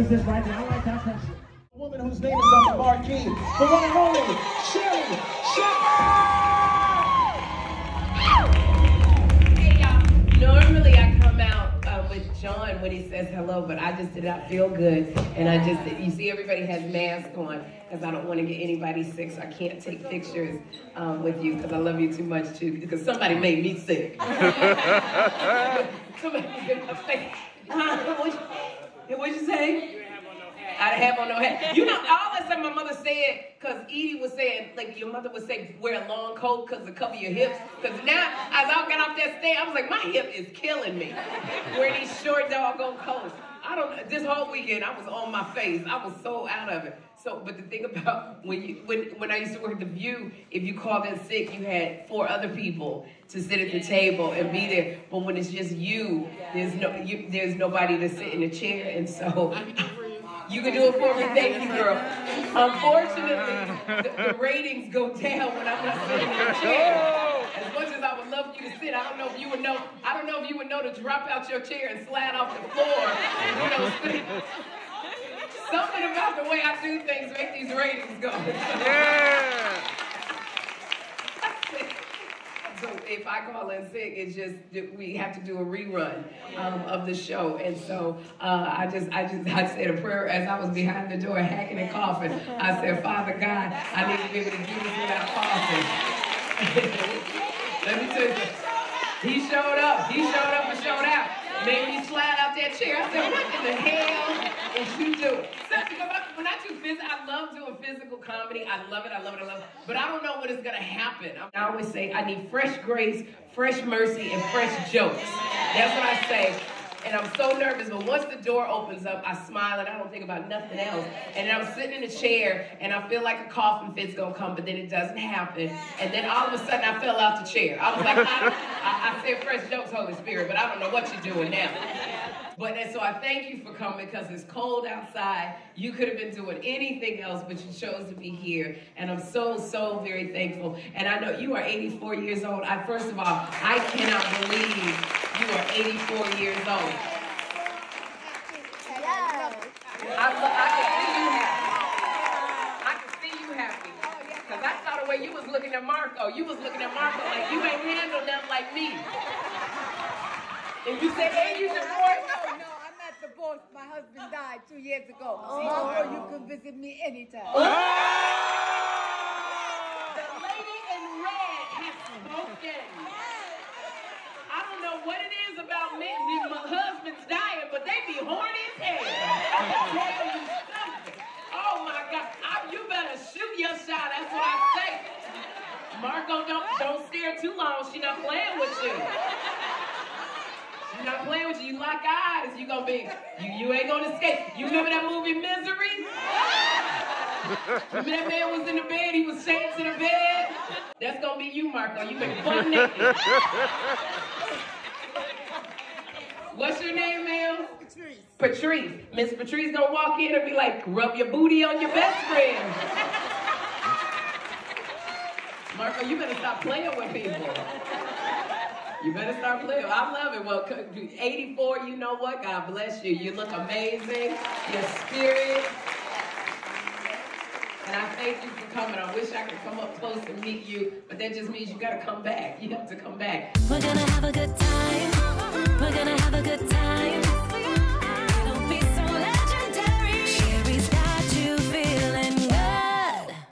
is this right now. I like that person. A woman whose name is on the marquee. The one and only Sherri Hey y'all, normally I come out uh, with John when he says hello, but I just did not feel good. And I just, you see everybody has masks on because I don't want to get anybody sick, so I can't take pictures um, with you because I love you too much too, because somebody made me sick. somebody made my face. What'd you, say? I didn't have on no hat. You know, all that stuff my mother said, because Edie was saying, like your mother would say, wear a long coat because to cover your hips. Because now, as I got off that stage, I was like, my hip is killing me. Wear these short doggone coats. I don't. This whole weekend, I was on my face. I was so out of it. So, but the thing about when you when when I used to work at the View, if you called in sick, you had four other people to sit at the table and be there. But when it's just you, there's no you, there's nobody to sit in a chair, and so. You can do it for me. Thank you, girl. Unfortunately, the, the ratings go down when I'm not sitting in a chair. As much as I would love you sit, I don't know if you would know. I don't know if you would know to drop out your chair and slide off the floor. You know, something about the way I do things make these ratings go. Yeah. So if I call in sick, it's just we have to do a rerun um, of the show, and so uh, I just, I just, I said a prayer as I was behind the door, hacking and coughing. I said, Father God, I need to be able to do this without coughing. Let me tell you, he showed up. He showed up and showed out. Made me slide out that chair. I said, what in the hell is you doing? When I do physical, I love doing physical comedy. I love it. I love it. I love it. But I don't know what is going to happen. I always say I need fresh grace, fresh mercy, and fresh jokes. That's what I say. And I'm so nervous, but once the door opens up, I smile and I don't think about nothing else. And then I'm sitting in a chair and I feel like a coughing fit's gonna come, but then it doesn't happen. And then all of a sudden I fell out the chair. I was like, I, I, I said fresh jokes, Holy Spirit, but I don't know what you're doing now. But so I thank you for coming because it's cold outside. You could have been doing anything else, but you chose to be here. And I'm so, so very thankful. And I know you are 84 years old. I first of all, I cannot believe you are 84 years old. I, lo- I can see you happy. I can see you happy. Because I saw the way you was looking at Marco. Oh, you was looking at Marco like you ain't handled nothing like me. And you said, hey, you divorced? No, no, I'm not divorced. My husband died two years ago. Oh. Marco, you can visit me anytime. The lady in red has spoken. I don't know what it is about men. My husband's dying, but they be horny as hell. I can tell you something. Oh my God. I, you better shoot your shot. That's what I say. Marco, don't don't stare too long. She not playing with you. She's not playing with you. You lock eyes. You gonna be. You you ain't gonna escape. You remember that movie Misery? Remember that man was in the bed. He was chained to the bed. That's gonna be you, Marco. You been butt naked. What's your name, ma'am? Patrice. Patrice. Miss Patrice gonna walk in and be like, rub your booty on your best friend. Marco, you better stop playing with people. You better start playing. I love it. Well, 84, you know what? God bless you. You look amazing. Your spirit. And I thank you for coming. I wish I could come up close and meet you, but that just means you got to come back. You have to come back. We're gonna have a good time. We're